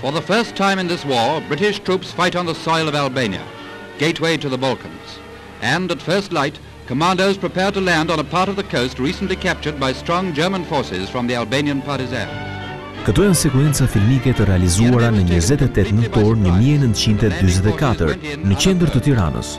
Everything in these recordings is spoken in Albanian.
For the first time in this war, British troops fight on the soil of Albania, gateway to the Balkans. And at first light, commandos prepared to land on a part of the coast recently captured by strong German forces from the Albanian partisans. Këtu janë sekvenca filmike të realizuara në 28 nëntor 1944 në qendër të Tiranës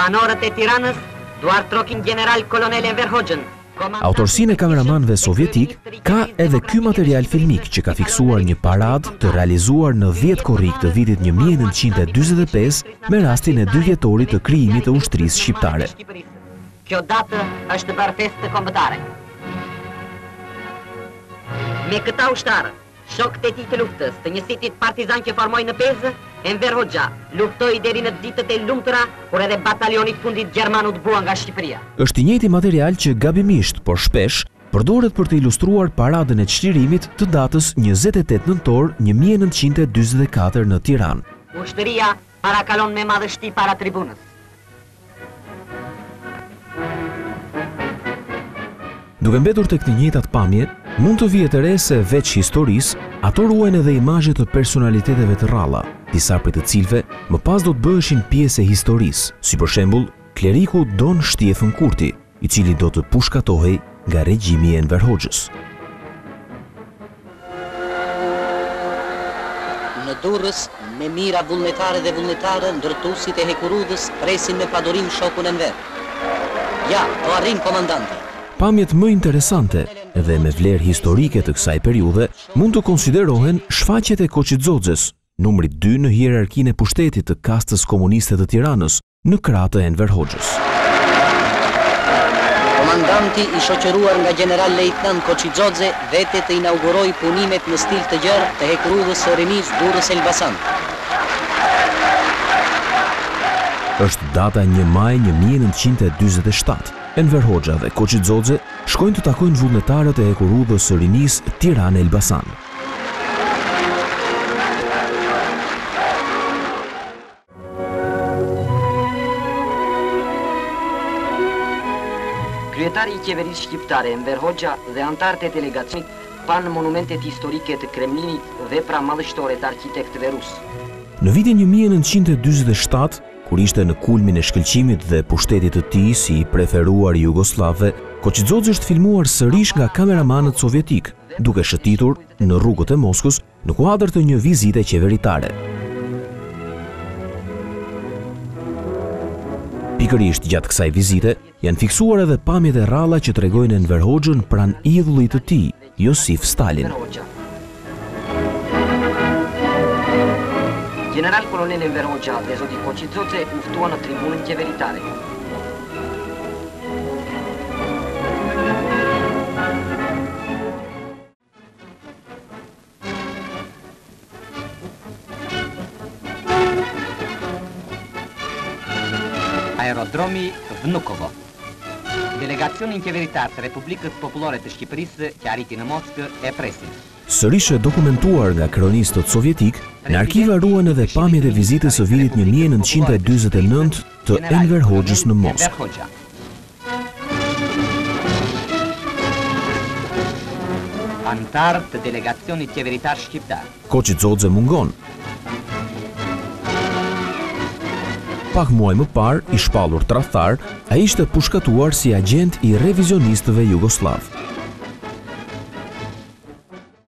Banorët e Tiranës duartrokin general kolonel Enver Hoxhën, Autorësinë e kameramanëve sovjetikë ka edhe ky material filmik që ka fiksuar një paradë të realizuar në 10 korrik të vitit 1945 me rastin e dy vjetorit të krijimit të ushtrisë shqiptare. Kjo datë është bërë festë kombëtare. Me këta ushtarë, shokët e tij të luftës, të njësitit partizan që formoi në Pezë, Enver Hoxha luftoi deri në ditët e lumtura kur edhe batalioni i fundit gjerman u dëbua nga Shqipëria. Është i njëjti material që gabimisht, por shpesh, përdoret për të ilustruar Paradën e Çlirimit të datës njëzet e tetë nëntor një mijë e nëntëqind e dyzet e katër në Tiranë. Ushtria Parakalon me madhështi para tribunës. Duke mbetur tek të njëjtat pamje, mund të vihet re se veç historisë, ato ruajnë edhe imazhe të personaliteteve të rralla, disa prej të cilëve më pas do të bëheshin pjesë e historisë, si për shembull, kleriku Don Shtjefën Kurti, i cili do të pushkatohej nga regjimi i Enver Hoxhës. Në Durrës, me mijëra vullnetare dhe vullnetarë, ndërtuesit e hekurudhës presin me padurim shokun Enver. Ja, po arrin komandanti. Pamjet më interesante dhe me vlerë historike të kësaj periudhe mund të konsiderohen shfaqjet e Koçi Xoxes, numrit dy në hierarkinë e pushtetit të kastës komuniste të Tiranës, në krah të Enver Hoxhës. Komandanti i shoqëruar nga gjeneral lejtnant Koçi Xoxe vete të inaugurojë punimet në stil të gjerë të hekurudhës së Rinisë Durrës Elbasan. Është data një maj një mijë e nëntëqind e dyzet e shtatë. Enver Hoxha dhe Koçi Xoxe shkojnë të takojnë vullnetarët e hekurudhës së Rinisë Tiranë Elbasan. Kryetari i qeverisë shqiptare Enver Hoxha dhe anëtarët e delegacionit panë monumentet historike të Kremlinit vepra madhështore të arkitektëve rusë. Në vitin një mijë e nëntëqind e dyzet e shtatë, kur ishte në kulmin e shkëlqimit dhe pushtetit të tij si i preferuar i jugosllavëve, Koçi Xoxe është filmuar sërish nga kameramanët sovjetikë, duke shëtitur në rrugët e Moskës Në kuadër të një vizite qeveritare. Pikërisht gjatë kësaj vizite, janë fiksuar edhe pamjet e rralla që tregojnë Enver Hoxhën pranë idhullit të tij, Josif Stalin. General Kolonel Enver Hoxha dhe Zoti Koçi Xoxe u ftuan në tribunën qeveritare. Aerodromi Vnukovo Delegacionin qeveritar të Republikës Popullore të Shqipërisë që arriti në Moskë, e presin. Sërish e dokumentuar nga kronistët sovjetik, në arkiva ruhen edhe pamjet e vizitës së vitit 1949 të Enver Hoxhës në Moskë. Anëtarë të delegacionit qeveritar shqiptar. Koçi Xoxe mungon. Pak muaj më parë, i shpallur tradhtar, ai ishte pushkatuar si agjent i revizionistëve jugosllavë.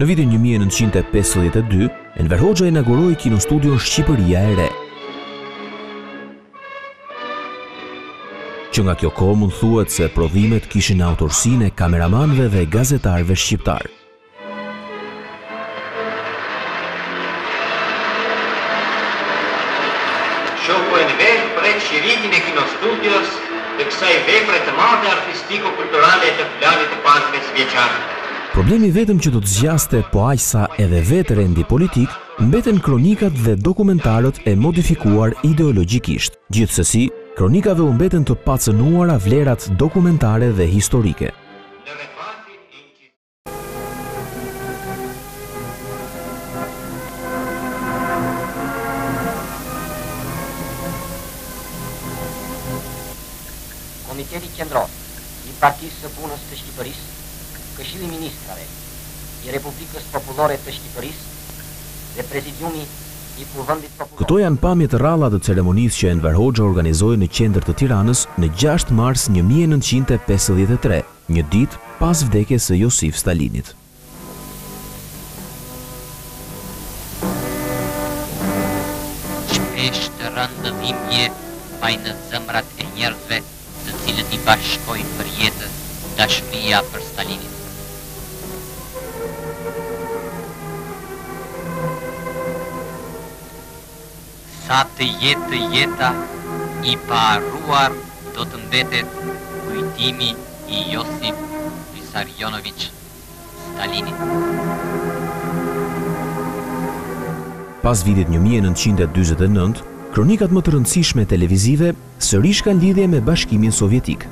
Në vitin një mijë e nëntëqind e pesëdhjetë e dy, Enver Hoxha inauguroi kinostudion Shqipëria e Re. Që nga kjo kohë mund thuhet se prodhimet kishin autorësinë e kameramanëve dhe gazetarëve shqiptarë. Shoku Enver pret shiritin e kinostudios, të kësaj vepre të madhe artistiko-kulturale të planit të parë pesëvjeçar. Problemi i vetëm që do të zgjaste po aq sa edhe vetë rendi politik, mbeten kronikat dhe dokumentarët e modifikuar ideologjikisht. Gjithsesi, kronikave u mbeten të pacënuara vlerat dokumentare dhe historike. Komiteti Qendror i Partisë së Punës të Shqipërisë Këshilli i Ministrave i Republikës Popullore të Shqipërisë dhe Prezidiumi i Kuvendit Popullor. Këto janë pamje të rralla të ceremonisë që Enver Hoxha organizoi në qendër të Tiranës në gjashtë mars një mijë e nëntëqind e pesëdhjetë e tre, një ditë pas vdekjes së Josif Stalinit. Peshë të rëndë dhimbje mbajnë zemrat e njerëzve të cilët i bashkon përjetë dashuria për Stalinin. Sa të jetë jeta, i paharruar do të mbetet kujtimi i Josif Visarionoviç Stalinit. Pas vitit një mijë e nëntëqind e dyzet e nëntë, kronikat më të rëndësishme televizive, Sërish kanë lidhje me Bashkimin Sovjetik.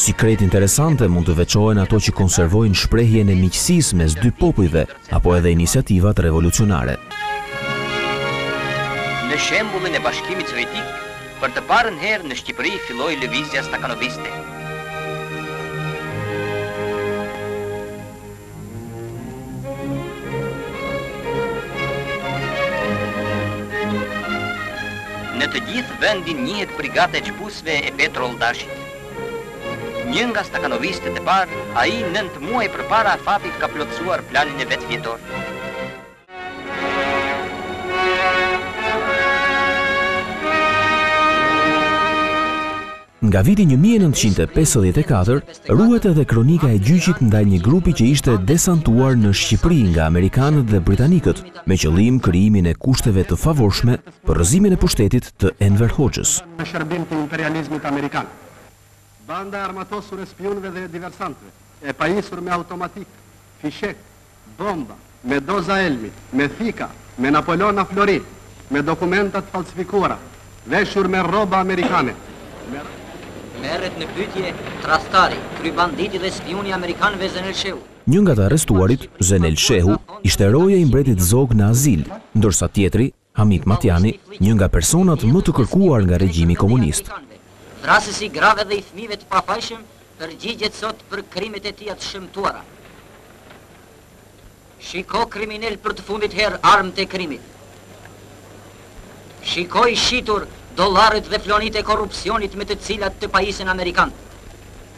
Si krejt interesante mund të veçohen ato që konservojnë shprehjen e miqësisë mes dy popujve apo edhe iniciativat revolucionare. Në shembullin e Bashkimit Sovjetik, Për të parën herë në Shqipëri filloi lëvizja stakanoviste. Në të gjithë vendin njihet brigata e shpuesve e Petrol Dashit. Një nga stakanovistët e parë, ai nëntë muaj përpara afatit ka plotësuar planin e vet vjetor. Nga viti 1954, ruhet edhe kronika e gjyqit ndaj një grupi që ishte desantuar në Shqipëri nga Amerikanët dhe Britanikët, me qëllim krijimin e kushteve të favorshme për rrëzimin e pushtetit të Enver Hoxhës. Në shërbim të imperializmit Amerikan. Banda e armatosur e spiunëve dhe diversantëve, e pajisur me automatikë, fishekë, bomba, me doza helmi, me thika, me napolona flori, me dokumenta të fallsifikuara, veshur me rroba amerikane. Merret në pyetje tradhtari, kryebanditi dhe spiuni i amerikanëve Zenel Shehu. Një nga të arrestuarit, Zenel Shehu, ishte roja i mbretit Zog në azil, ndërsa tjetri, Hamit Matjani, një nga personat më të kërkuar nga regjimi komunist. Vrasësi i grave dhe i fëmijëve të pafajshëm përgjigjet sot për krimet e tija të shëmtuara. Shiko kriminel për të fundit herë armët e krimit. Shiko i shitur dollarët dhe florinjtë e korrupsionit me të cilat të pajisën amerikanët.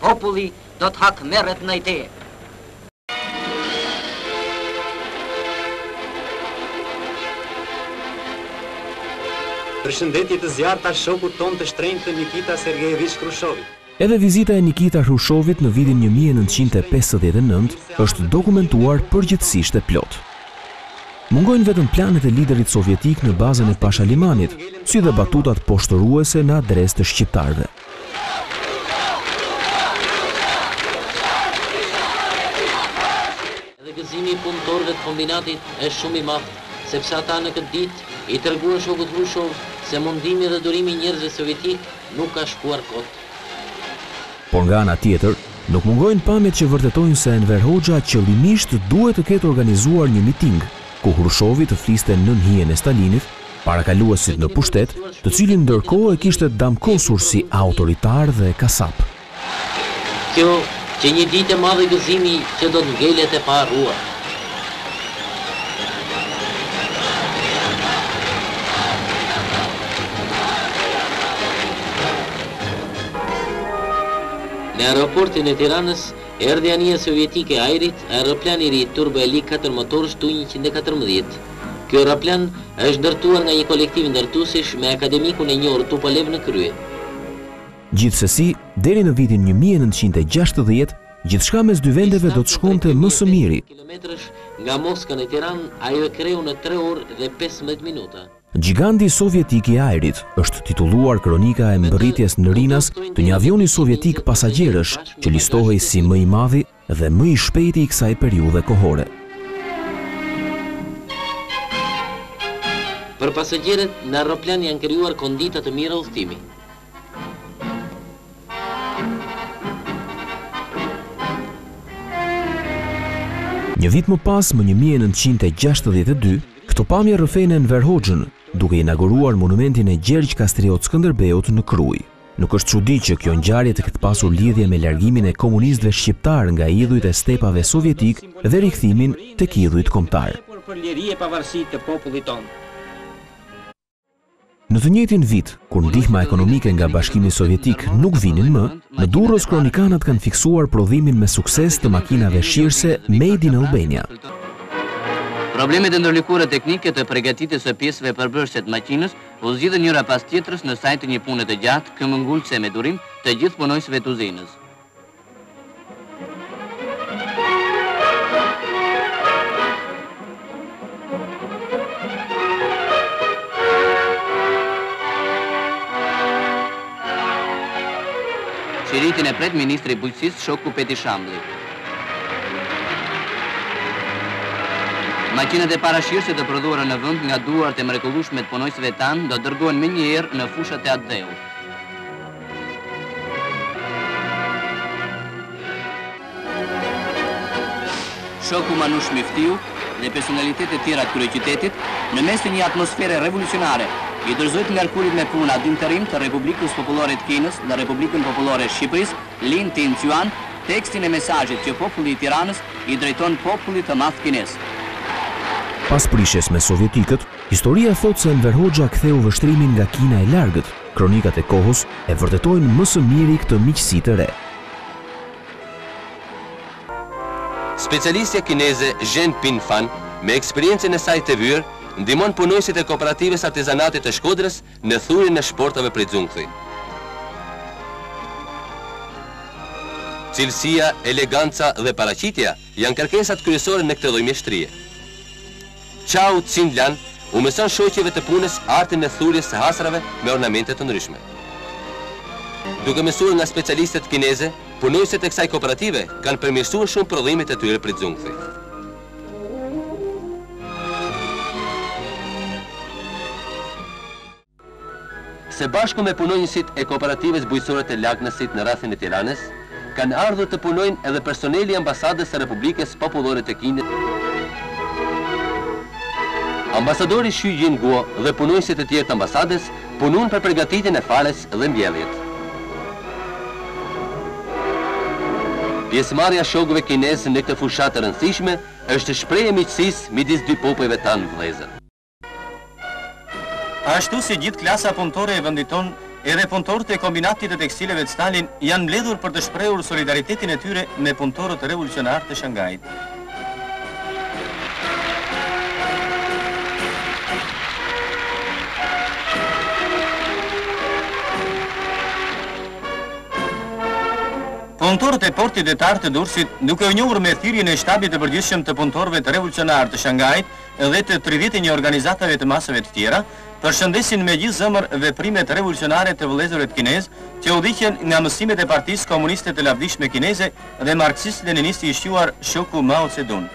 Populli do të hakmerret ndaj teje. Përshëndetje të zjarrta shokut tonë të shtrenjtë Nikita Sergejeviç Hrushovit. Edhe vizita e Nikita Hrushovit në vitin një mijë e nëntëqind e pesëdhjetë e nëntë është dokumentuar përgjithësisht e plotë. Mungojnë vetëm planet e liderit sovjetik në bazën e Pasha Limanit, si dhe batutat poshtëruese në adresë të shqiptarëve. Edhe gëzimi i punëtorëve të kombinatit është shumë i madh, sepse ata në këtë ditë i treguan shokut Hrushov se mundimi dhe durimi i njerëzve sovjetikë nuk ka shkuar kot. Por nga ana tjetër, nuk mungojnë pamjet që vërtetojnë se Enver Hoxha qëllimisht duhet të ketë organizuar një miting, ku Hrushovi të fliste nën hijen e Stalinit, paraardhësit në pushtet, të cilin ndërkohë e kishte damkosur si autoritar dhe kasap. Kjo qe një ditë e madhe gëzimi që do të ngelet e paharruar. Në aeroportin e Tiranës, Erdhi anija sovjetike e ajrit, aeroplan i ri turboelik katërmotorësh Tu njëqind e katërmbëdhjetë. Ky aeroplan është ndërtuar nga një kolektiv ndërtuesish me akademikun e njohur Tupolev në krye. Gjithsesi, deri në vitin një mijë e nëntëqind e gjashtëdhjetë, gjithçka mes dy vendeve do të shkonte më së miri. Një distancë prej tre mijë e pesëqind kilometrash nga Moska në Tiranë, ajo e kreu në tre orë dhe pesëmbëdhjetë minuta. Gjigandi sovjetik i ajrit, është titulluar kronika e mbërritjes në Rinas të një avioni sovjetik pasagjerësh që listohej si më i madhi dhe më i shpejti i kësaj periudhe kohore. Për pasagjerët, në aeroplan janë krijuar kondita të mira udhëtimi. Një vit më pas, më një mijë e nëntëqind e gjashtëdhjetë e dy, këto pamje rrëfejnë Enver Hoxhën, duke inaguruar monumentin e Gjergj Kastriot Skënderbeut në Krujë. Nuk është çudi që kjo ngjarje të ketë pasur lidhje me largimin e komunistëve shqiptarë nga idhujt e stepave sovjetikë dhe rikthimin tek idhujt kombëtarë. Në të njëjtin vit, kur ndihmat ekonomike nga Bashkimi Sovjetik nuk vinin më, në Durrës kronikanët kanë fiksuar prodhimin me sukses të makinave shirëse Made in Albania. Problemet e ndërlikuara teknike të përgatitjes së pjesëve përbërëse të makinës u zgjidhën njëra pas tjetrës në sajë të një pune të gjatë, këmbëngulëse me durim, të gjithë punonjësve të uzinës. Shiritin e pret ministri i Bujqësisë shoku Peti Shamblli. Makinat e para shirëse të prodhuara në vend nga duart e mrekullueshme të punonjësve tanë do dërgohen menjëherë në fushat e atdheut. Shoku Manush Myftiu dhe personalitete të tjera të kryeqytetit, në mes të një atmosfere revolucionare, i dorëzoi të ngarkuarit me punë ad interim të Republikës Popullore të Kinës në Republikën Popullore të Shqipërisë, Lin Tin Cjuan, tekstin e mesazhit që populli i Tiranës i drejton popullit të madh kinez. Pas prishjes me sovjetikët, historia thotë se Enver Hoxha ktheu vështrimin nga Kina e largët, Kronikat e kohës e vërtetojnë më së miri këtë miqësi të re. Specialistja kineze Zhen Pinfan, me eksperiencën e saj të vyer, ndihmon punonjësit e Kooperativës Artizanatit të Shkodrës në thurjen e shportave prej xunkthi. Cilësia, eleganca dhe paraqitja Janë kërkesat kryesore në këtë lloj mjeshtrie. Chao Chin Lan u mëson shoqeve të punës artin e thurjes së hasrave me ornamente të ndryshme. Duke mësuar nga specialistet kineze, punonjëset e kësaj kooperative kanë përmirësuar shumë prodhimet e tyre prej xunkthi. Së bashku me punonjësit e Kooperativës Bujqësore të Laknasit në rrethin e Tiranës, kanë ardhur të punojnë edhe personeli i Ambasadës së Republikës Popullore të Kinës. Ambasadori Xu Jin-guo dhe punonjës të tjerë të Ambasadës punuan për përgatitjen e farës dhe mbjelljet. Pjesëmarrja e shokëve kinezë në këtë fushatë të rëndësishme është shprehje e miqësisë midis dy popujve tanë vëllezër. Ashtu si gjithë klasa punëtore e vendit tonë, edhe punëtorët e Kombinatit të Tekstileve Stalin janë mbledhur për të shprehur solidaritetin e tyre me punëtorët revolucionarë të Shangait. Punëtorët e portit detar të Durrësit, duke u njohur me thirrjen e shtabit të përgjithshëm të punëtorëve revolucionarë të Shangait, dhe të tridhjetë e një organizatave të masave të tjera, përshëndesin me gjithë zemër veprimet revolucionare të vëllezërve kinezë që udhëhiqen nga mësimet e partisë komuniste të lavdishme kineze dhe marksist-leninisti i shquar Shoku Mao Ce Dun.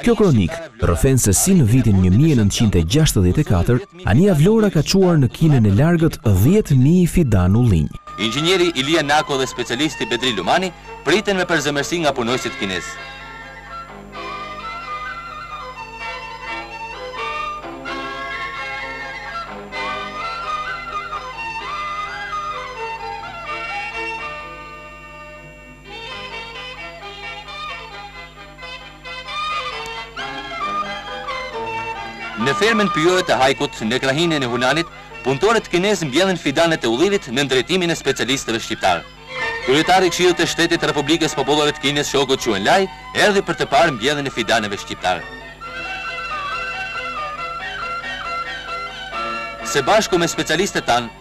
Kjo kronikë rrëfen se si në vitin një mijë e nëntëqind e gjashtëdhjetë e katër, Anija Vlora ka çuar në Kinën e largët dhjetë mijë fidanë ullinj. Inxhinieri Ilia Nako dhe specialisti Bedri Lumani priten me përzemërsi nga punonjësit kinezë. Në fermën pyjore të Hajkut, në krahinën e Hunanit, punëtorët kinezë mbjellin fidanet e ullirit nën drejtimin e specialistëve shqiptarë. Kryetari i Këshillit të Shtetit të Republikës Popullore të Kinës Shoku Çu En Lai erdhi për të parë mbjelljen e fidaneve shqiptare. Së bashku me specialistët tanë,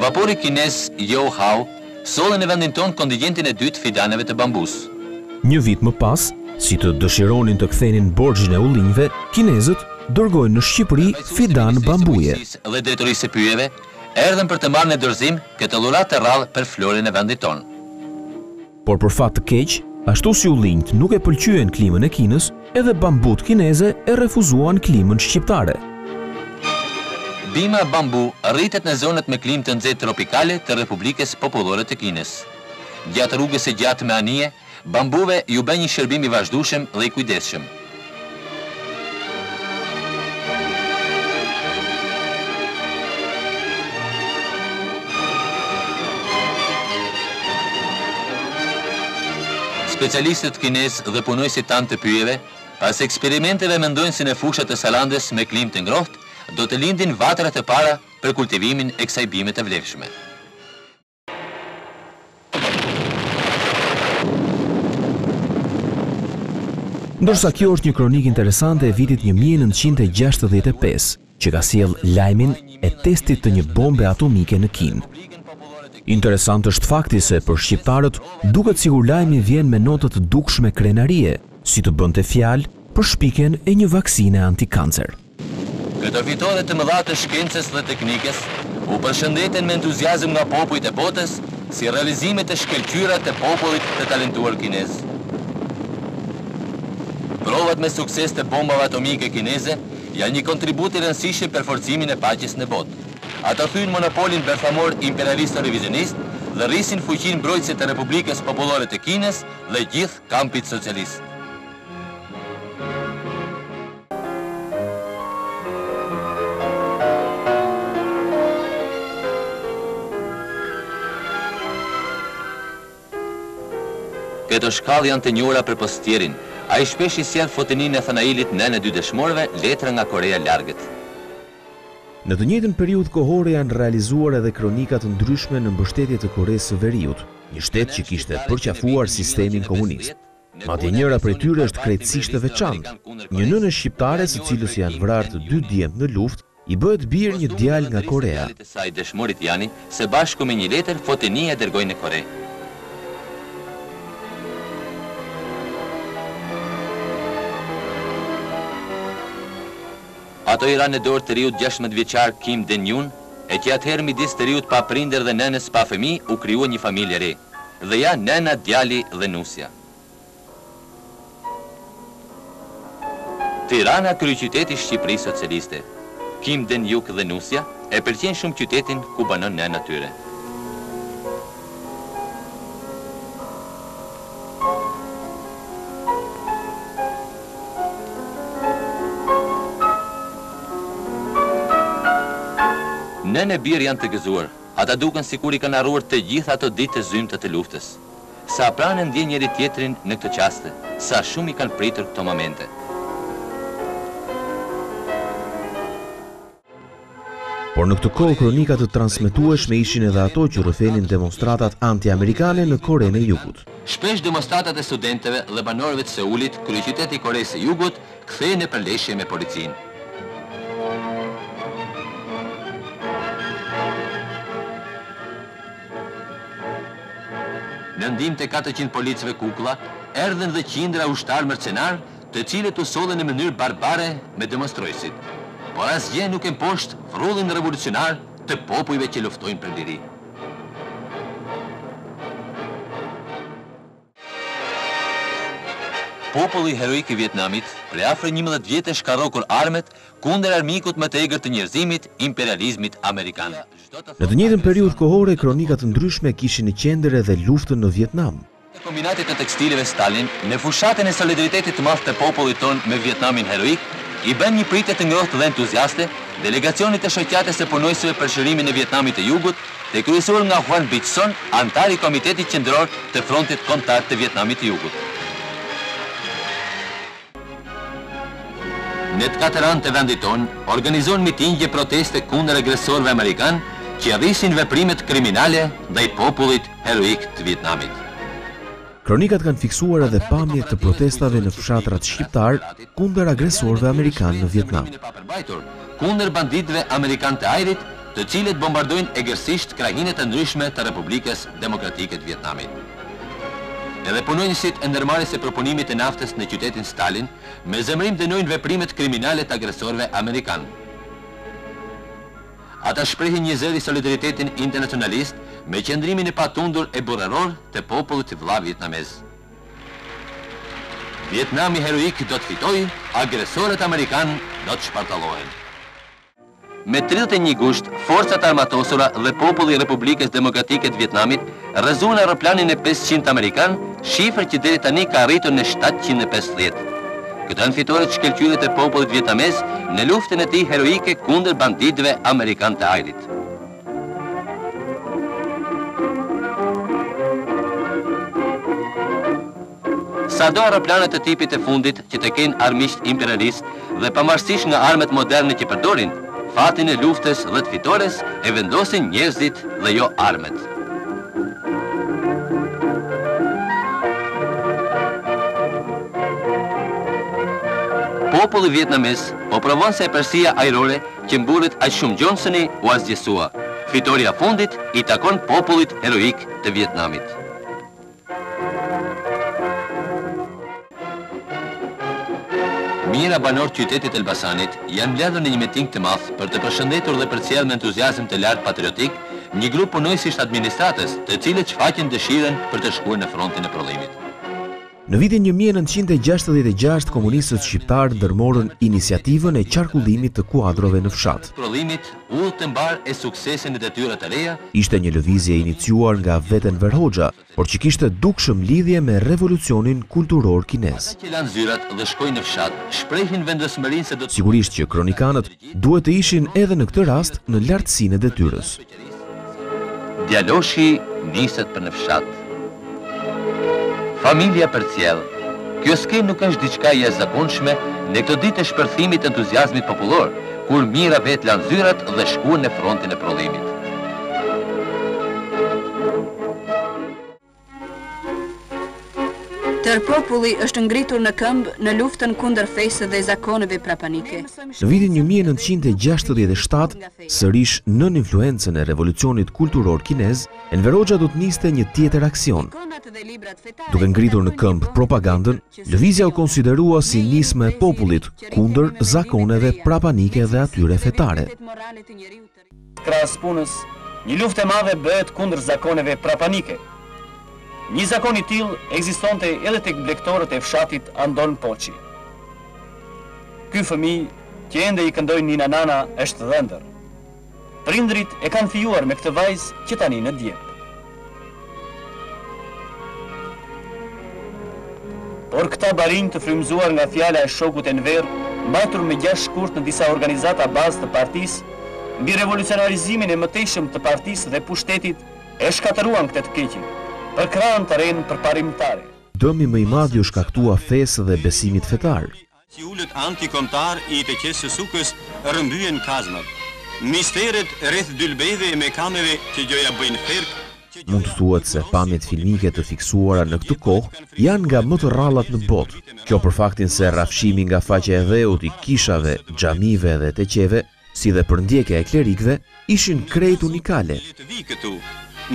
Vapori kinez You Hao solli në vendin tonë kontigjentin e dytë fidaneve të bambusë. Një vit më pas, si të dëshironin të kthenin borxhin e ullinjve, kinezët dërgojnë në Shqipëri fidanë bambuje. Ministrisë së Bujqësisë dhe Drejtorisë së Pyjeve erdhën për të marrë në dorëzim këtë dhuratë të rrallë per florën e vendit tonë. Por për fat të keq, ashtu si ullinjtë nuk e pëlqyen klimën e Kinës, edhe bambut kineze e refuzuan klimën shqiptare. Bima bambu rritet në zonat me klimë të nxehtë tropikale të Republikës Popullore të Kinës. Gjatë rrugës së gjatë me anije, bambuve iu bë një shërbim i vazhdueshëm dhe i kujdesshëm. Specialistët kinezë dhe punonjësit tanë të pyjeve, pas eksperimenteve mendojnë se në fushat e Sarandës me klimë të ngrohtë, do të lindin vatrat e para për kultivimin e kësaj bime të vlefshme. Ndërsa kjo është një kronikë interesante e vitit një mijë e nëntëqind e gjashtëdhjetë e pesë, që ka sjellë lajmin e testit të një bombe atomike në Kinë. Interesant është fakti se për shqiptarët duket sikur lajmi vjen me nota të dukshme krenarie, si të bënte fjalë për shpikjen e një vaksine antikancer. Këto fitore të mëdha të shkencës dhe teknikës u përshëndetën me entuziazëm nga popujt e botës si realizime të shkëlqyera të popullit të talentuar kinez. Provat me sukses të bombave atomike kineze janë një kontribut i rëndësishëm për forcimin e paqes në botë. Ato thyejnë monopolin bërthamor imperialisto-revizionist dhe rrisin fuqinë mbrojtëse të Republikës Popullore të Kinës dhe gjithë kampit socialist. Këto shkallë janë të njohura për postierin. Ai shpesh i sjell Fotini Nathanailit, nënë e dy dëshmorëve letra nga Koreja e largët. Në të njëjtën periudhë kohore janë realizuar edhe kronika të ndryshme në mbështetje të Koresë së Veriut, një shtet që kishte përqafuar sistemin komunist. Madje njëra prej tyre është krejtësisht e veçantë. Një nëne shqiptare së cilës i janë vrarë të dy djemtë në luftë, i bëhet bir një djalë nga Korea. Dëshmorit Jani së bashku me një letër Fotinia i dërgoi në Kore. Ato i ranë në dorë të riut gjashtëmbëdhjetë vjeçar Kim Denjun, e që atëherë midis të riut pa prindër dhe nënës pa fëmijë u krijua një familje e re. Dhe ja nëna djali dhe nusja. Tirana kryeqytet i Shqipërisë socialiste. Kim Den Hyuk dhe nusja e pëlqejnë shumë qytetin ku banon nëna e tyre. Nënë e bir janë të gëzuar. Ata duken sikur i kanë harruar të gjitha ato ditë të zymta të luftës. Sa pranë e ndjejnë njëri-tjetrin në këto çaste, sa shumë i kanë pritur këto momente. Por në këtë kohë kronika të transmetueshme ishin edhe ato që rrëfenin demonstratat anti-amerikane në Korenë e Jugut. Shpesh demonstratat e studentëve dhe banorëve të Seulit, kryeqytet i Koresë së Jugut, Kthehen në përleshje me policinë. Në ndihmë të katërqind policëve kuklla, erdhën dhe qindra ushtarë mercenarë, të cilët u sollën në mënyrë barbare me demonstruesit. Por asgjë nuk e mposht vrullin revolucionar të popujve që luftojnë për liri. Populli heroik i Vietnamit, prej afro njëmbëdhjetë vjetësh ka rrokur armët kundër armikut më të egër të njerëzimit, imperializmit amerikan. Në të njëjtën periudhë kohore, kronika të ndryshme kishin në qendër edhe luftën në Vietnam. Kombinatit të Tekstileve Stalin, në fushatën e solidaritetit të madh të popullit tonë me Vietnamin heroik, i bënë një pritje të ngrohtë dhe entuziaste delegacionit të Shoqatës së Punonjësve për Çlirimin e Vietnamit të Jugut, Të kryesuar nga Huan Bich Son, anëtar i Komitetit Qendror të Frontit Kombëtar të Vietnamit të Jugut. Në të katër anët e vendit tonë, organizohen mitingje e proteste kundër agresorëve amerikanë që rrisin veprimet kriminale ndaj popullit heroik të Vietnamit. Kronikat kanë fiksuar edhe pamje të protestave në fshatrat shqiptarë kundër agresorëve amerikanë në Vietnam. Kundër banditëve amerikanë të ajrit, të cilët bombardojnë egërsisht krahinet e ndryshme të Republikës Demokratike të Vietnamit. Edhe punonjësit e ndërmarrjes së përpunimit të naftës në qytetin Stalin, me zemërim dënojnë veprimet kriminale të agresorëve amerikanë. Ata shprehin njëzëri solidaritetin internacionalist me qëndrimin e patundur e burrëror të popullit vëlla vietnamez. Vietnami heroik do të fitojë, agresorët amerikanë do të shpartallohen. Me tridhjetë e një gusht, Forcat e Armatosura dhe populli i Republikës Demokratike të Vietnamit Rrëzuan aeroplanin e pesëqindtë amerikan, shifër që deri tani ka arritur në shtatëqind e pesëdhjetë. Këto janë fitore të shkëlqyera të popullit vietnamez në luftën e tij heroike kundër banditëve amerikanë të ajrit. Sado aeroplane të tipit të fundit që të kenë armiqtë imperialistë dhe pavarësisht nga armët moderne që përdorin, fatin e luftës dhe të fitores e vendosin njerëzit dhe jo armët. Populli vietnamez po provon se epërsia ajrore që mburret aq shumë Johnsoni u asgjësua. Fitorja e fundit i takon popullit heroik të Vietnamit. Mijëra banorë të qytetit të Elbasanit janë mbledhur në një miting të madh për të përshëndetur dhe përcjellë me entuziazëm të lartë patriotik një grup punonjësish të administratës, të cilët shfaqën dëshirën për të shkuar në frontin e prodhimit. Në vitin një mijë e nëntëqind e gjashtëdhjetë e gjashtë komunistët shqiptarë ndërmorën iniciativën e qarkullimit të kuadrove në fshat. Udhë të mbarë e suksese në detyra të reja! Ishte një lëvizje e iniciuar nga vetë Enver Hoxha, por që kishte dukshëm lidhje me revolucionin kulturor kinez. Ata që lënë zyrat dhe shkojnë në fshat, shprehin vendosmërinë se do të. Sigurisht që kronikanët duhet të ishin edhe në këtë rast në lartësinë e detyrës. Djaloshi niset për në fshat. Familja e përcjell. Kjo skenë nuk është diçka e jashtëzakonshme në këto ditë të shpërthimit të entuziazmit popullor, kur mijëra vetë lanë zyrat dhe shkuan në frontin e prodhimit. Tërë populli është ngritur në këmbë në luftën kundër fesë dhe zakoneve prapanike. Në vitin 1967, sërish nën influencën e revolucionit kulturor kinez, Enver Hoxha do të niste një tjetër aksion. Duke ngritur në këmbë propagandën, lëvizja u konsiderua si nismë e popullit kundër zakoneve prapanike dhe atyre fetare. Krahas punës, një luftë e madhe bëhet kundër zakoneve prapanike. Një zakon i tillë ekzistonte edhe tek blegtorët e fshatit Andon Poçi. Ky fëmijë që ende i këndojnë Nina Nana është dhëndër. Prindërit e kanë fejuar me këtë vajzë që tani në djep. Por këta barinj të frymëzuar nga fjala e shokut Enver, mbajtur me gjashtë shkurt në disa organizata bazë të partisë, mbi revolucionarizimin e mëtejshëm të partisë dhe pushtetit, e shkatërruan këtë të keqe, përkrahën të renë përparimtare. Dëmi më i madh iu shkaktua fesë dhe besimit fetar. I ulët antikombëtar i teqesë së Sukës rrëmbyen kazmat. Misteret rreth dylbeve e mekameve që gjoja bëjnë ferk, Mund të thuhet se pamjet filmike të fiksuara në këtë kohë janë nga më të rrallat në botë. Kjo për faktin se rrafshimi nga faqja e dheut i kishave, xhamive dhe teqeve si dhe përndjekja e klerikëve ishin krejt unikale. Le të vijë këtu.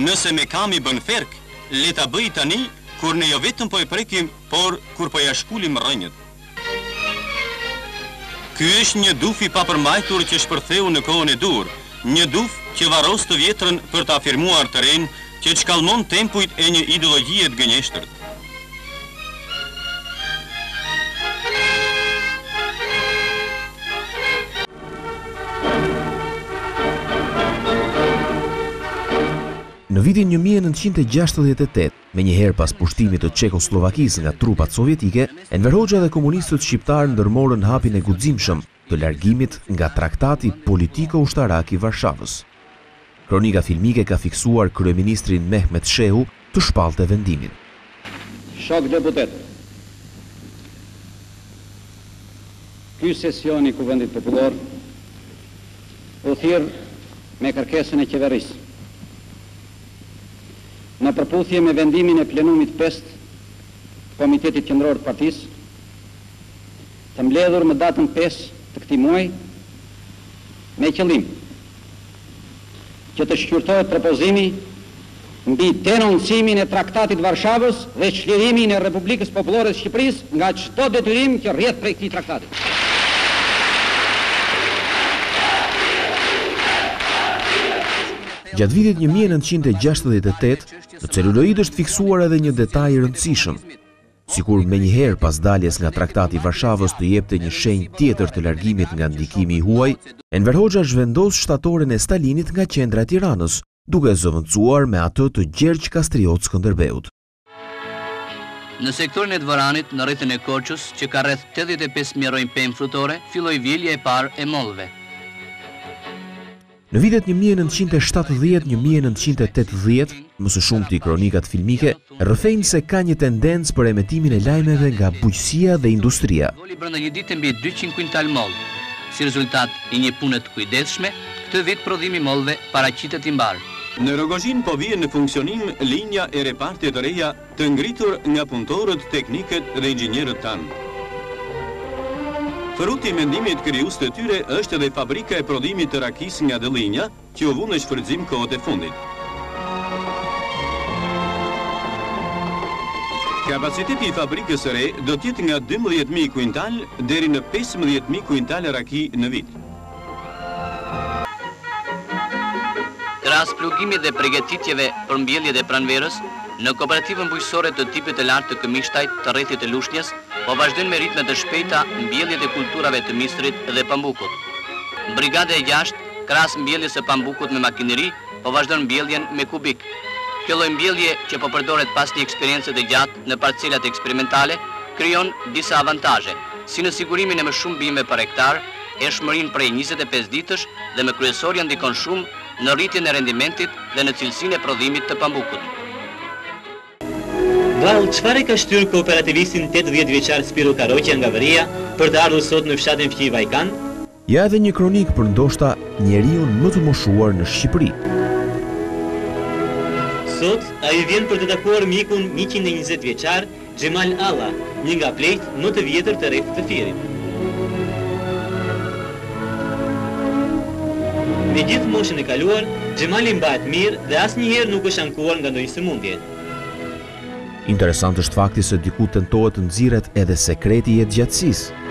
Nëse mekami bën ferk, le ta bëjë tani kur ne jo vetëm po e prekim, por kur po ia shkulim rrënjët. Ky është një duf i papërmbajtur që shpërtheu në kohën e duhur, një duf që varros të vjetrën për të afirmuar të renë, që çkallmon tempujt e një ideologjie të gënjeshtërt. Në vitin një mijë e nëntëqind e gjashtëdhjetë e tetë, menjëherë pas pushtimit të Çekosllovakisë nga trupat sovjetike, Enver Hoxha dhe komunistët shqiptarë ndërmorën hapin e guximshëm të largimit nga Traktati politiko-ushtarak i Varshavës. Kronika filmike ka fiksuar kryeministrin Mehmet Shehu të shpallte vendimin. Shokë deputetë, Ky sesion i Kuvendit Popullor u thirr me kërkesën e Qeverisë, në përputhje me vendimin e plenumit pestë të Komitetit Qendror të Partisë, të mbledhur më datën pesë të këtij muaji me qëllim që të shqyrtohet propozimi mbi denoncimin e Traktatit të Varshavës dhe çlirimin e Republikës Popullore të Shqipërisë nga çdo detyrim që rrjedh prej këtij Traktati. Gjatë vitit 1968, në celuloid është fiksuar edhe një detaj i rëndësishëm, sikur menjëherë pas daljes nga Traktati i Varshavës të jepte një shenjë tjetër të largimit nga ndikimi i huaj, Enver Hoxha zhvendos shtatoren e Stalinit nga qendra e Tiranës, duke e zëvendësuar me atë të Gjergj Kastriot Skënderbeut. Në sektorin e Dvoranit, në rrethin e Korçës, që ka rreth tetëdhjetë e pesë mijë rrënjë pemë frutore, filloi vjelja e parë e mollëve. Në vitet një mijë e nëntëqind e shtatëdhjetë, një mijë e nëntëqind e tetëdhjetë, më së shumti kronikat filmike rrëfejnë se ka një tendencë për emetimin e lajmeve nga bujqësia dhe industria. Voli brenda një dite mbi dyqind kuintalë mollë. Si rezultat i një pune të kujdesshme, këtë vit prodhimi i mollëve paraqitet i mbarë. Në Rrogozhinë po vihen në funksionim linja e reparte të reja Të ngritur nga punëtorët, teknikët dhe inxhinierët tanë. Frut i mendimit krijues të tyre është edhe fabrika e prodhimit të rakisë nga dëllinja, që u vu në shfrytëzim kohët e fundit. Kapaciteti i fabrikës së re do të jetë nga dymbëdhjetë mijë kuintalë deri në pesëmbëdhjetë mijë kuintalë raki në vit. Krahas plugimit dhe pregatitjeve për mbjelljet e pranverës, në kooperativën bujqësore të tipit të lartë të Këmishtajt të rrethit të Lushnjës po vazhdojnë me ritme të shpejta mbjelljet e kulturave të misrit dhe pambukut. Brigada e gjashtë, krahas mbjelljes së pambukut me makineri, po vazhdon mbjelljen me kubik. Kjo lloj mbjellje që po përdoret pas një eksperience të gjatë në parcelat eksperimentale, krijon disa avantazhe, si në sigurimin e më shumë bimëve për hektar, hershmërinë prej njëzet e pesë ditësh dhe më kryesorja ndikon shumë në rritjen e rendimentit dhe në cilësinë e prodhimit të pambukut. Vallë, çfarë e ka shtyrë kooperativistin tetëdhjetë vjeçar Spiro Karoqja nga Vëria për të ardhur sot në fshatin Fqi Vajkan? Ja edhe një kronikë për ndoshta njeriun më të moshuar në Shqipëri. Sot, ai vjen për të takuar mikun njëqind e njëzet vjeçar, Xhemal Alla, një nga pleqtë më të vjetër të rrethit të Fierit. Me gjithë moshën e kaluar, Xhemali mbahet mirë dhe asnjëherë nuk është ankuar nga ndonjë sëmundje. Interesant është fakti se diku tentohet të nxirret edhe sekreti i jetëgjatësisë.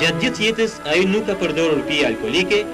Gjatë gjithë jetës ai nuk ka përdorur pije alkoolike,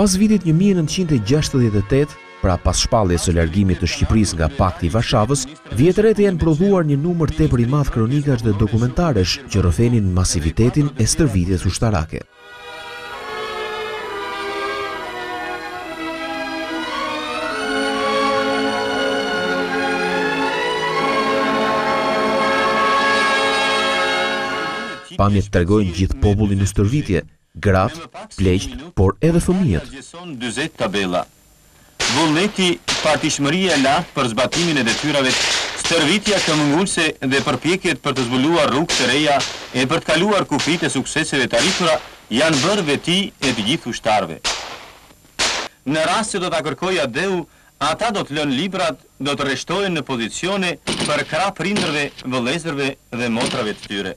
Pas vitit një mijë e nëntëqind e gjashtëdhjetë e tetë, pra pas shpalljes së largimit të Shqipërisë nga Pakti i Varshavës, vërtet janë prodhuar një numër tepër i madh kronikash dhe dokumentaresh që rrëfenin masivitetin e stërvitjes ushtarake. Pamjet tregojnë gjithë popullin në stërvitje, gratë, pleqtë, por edhe fëmijët. vullneti, partishmëria e lartë për zbatimin e detyrave, stërvitja këmbëngulëse dhe përpjekjet për të zbuluar rrugë të reja e për të kaluar kufijtë e sukseseve të arritura janë bërë veti e të gjithë ushtarëve. Në rast se do ta kërkojë atdheu, ata do të lënë librat, do të rreshtohen në pozicione përkrah prindërve, vëllezërve dhe motrave të tyre.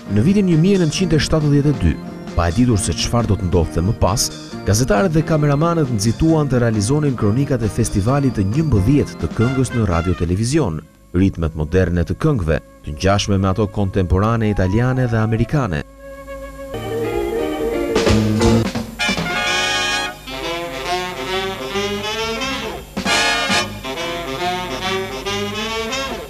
Në vitin një mijë e nëntëqind e shtatëdhjetë e dy, pa e ditur se çfarë do të ndodhte më pas, gazetarët dhe kameramanët nxituan të realizonin kronikat e festivalit të njëmbëdhjetë të këngës në radio-televizion, ritmet moderne të këngëve, të ngjashme me ato kontemporane italiane dhe amerikane.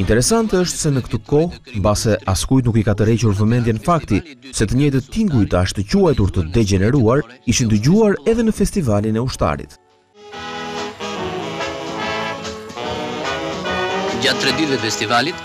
Interesante është se në këtë kohë, mbase askujt nuk i ka tërhequr vëmendjen fakti se të njëjtët tinguj të ashtuquajtur të degjeneruar ishin dëgjuar edhe në festivalin e ushtarit. Gjatë tre ditëve të festivalit,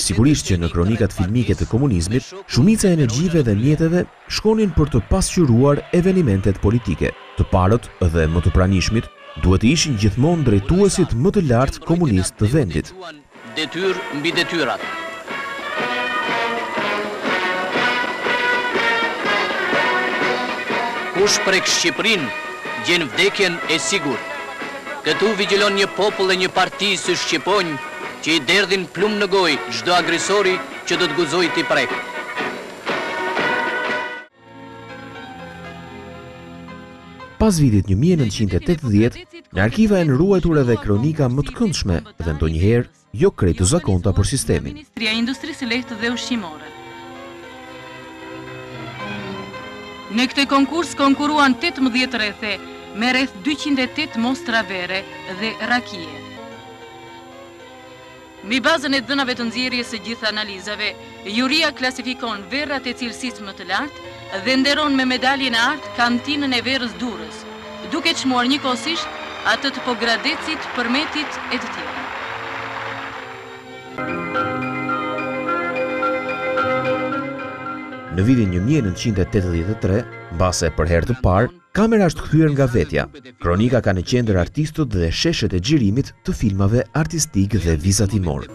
Sigurisht që në kronikat filmike të komunizmit, shumica e energjive dhe mjeteve shkonin për të pasqyruar evenimentet politike. Të parët dhe më të pranishmit duhet të ishin gjithmonë drejtuesit më të lartë komunistë të vendit. Detyrë mbi detyrat. Kush prek Shqipërinë, gjen vdekjen e sigurt. Këtu vigjilon një popull e një parti si shqiponjë, që i derdhim plumb në gojë çdo agresori që do të guxojë t'i prekë. Pas vitit një mijë e nëntëqind e tetëdhjetë, në arkiva janë ruajtur edhe kronika më të këndshme dhe ndonjëherë jo krejt të zakonta për sistemin. Ministria e Industrisë së Lehtë dhe Ushqimore. Në këtë konkurs konkurruan 18 rrethe me rreth 208 mostra vere dhe rakie. Mbi bazën e dhënave të nxjerrjes së gjithë analizave, juria klasifikon verërat e cilësisë më të lartë dhe nderon me medaljen e artë kantinën e verës Durrës, duke çmuar njëkohësisht atë të Pogradecit, Përmetit e të tjera. Në vitin një mijë e nëntëqind e tetëdhjetë e tre, mbase për herë të parë, Kamera është kthyer nga vetja, kronika ka në qendër artistët dhe sheshet e xhirimit të filmave artistikë dhe vizatimorë.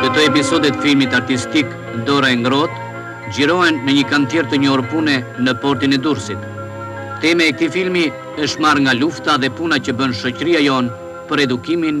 Këto episode të filmit artistik Dora e Ngrohtë, xhirohen në një kantier të njohur pune në portin e Durrësit. Tema e këtij filmi është marrë nga lufta dhe puna që bën shoqëria jonë për edukimin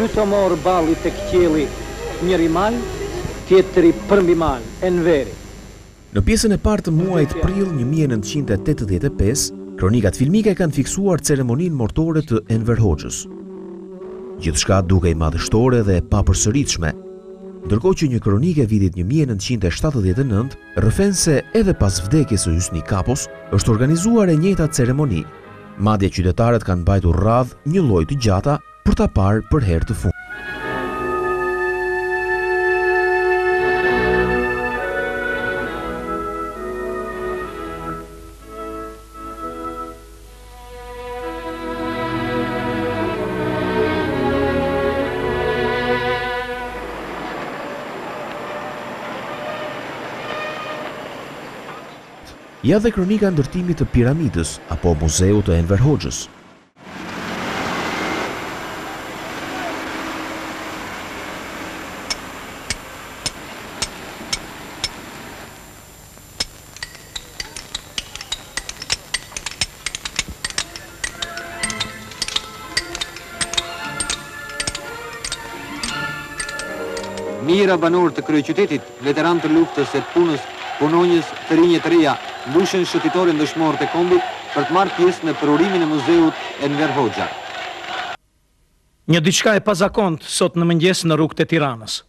Dy Tomorë balli te qielli njëri mal tjetri përmbi mal Enveri. Në pjesën e parë të muajit prill një mijë e nëntëqind e tetëdhjetë e pesë, kronikat filmike kanë fiksuar ceremoninë mortore të Enver Hoxhës. Gjithçka dukej madhështore dhe e papërsëritshme, ndërkohë që një kronikë e vitit një mijë e nëntëqind e shtatëdhjetë e nëntë rrëfen se edhe pas vdekjes së Hysni Kapos është organizuar e njëjta ceremoni, madje qytetarët kanë mbajtur radhë njëlloj të gjata, për ta parë për herë të fund. Ja dhe kronika e ndërtimit të Piramidës apo Muzeut të Enver Hoxhës. Mijëra banorë të kryeqytetit Veteranë të luftës e punës, punonjës të rinj e të reja, mbushën shëtitoren Dëshmorët e Kombit për të marrë pjesë në përurimin e Muzeut Enver Hoxha. Një diçka e pazakontë sot në mëngjes në rrugët e Tiranës.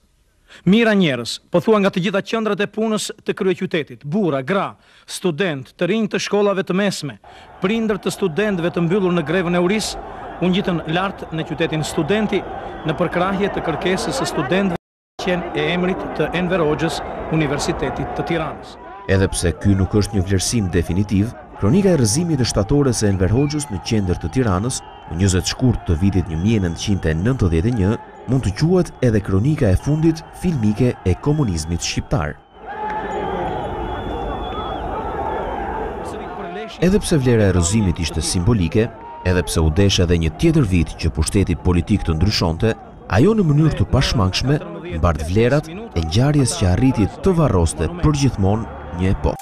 Mijëra njerëz, pothuaj nga të gjitha qendrat e punës të kryeqytetit, burra, gra, studentë, të rinj të shkollave të mesme, prindër të studentëve të mbyllur në grevën e urisë, u ngjitën lart në qytetin Studenti, në përkrahje të kërkesës së studentëve, qen e emrit të Enver Hoxhës, Universitetit të Tiranës. Edhe pse ky nuk është një vlerësim definitiv, kronika e rrëzimit të shtatores së Enver Hoxhës në qendër të Tiranës, në njëzet shkurt të vitit një mijë e nëntëqind e nëntëdhjetë e një, mund të quhet edhe kronika e fundit filmike e komunizmit shqiptar. Edhe pse vlera e rrëzimit ishte simbolike, edhe pse u desh edhe një tjetër vit që pushteti politik të ndryshonte, ajo në mënyrë të pashmangshme mbart vlerat e ngjarjes që arriti të varroste përgjithmonë një epokë.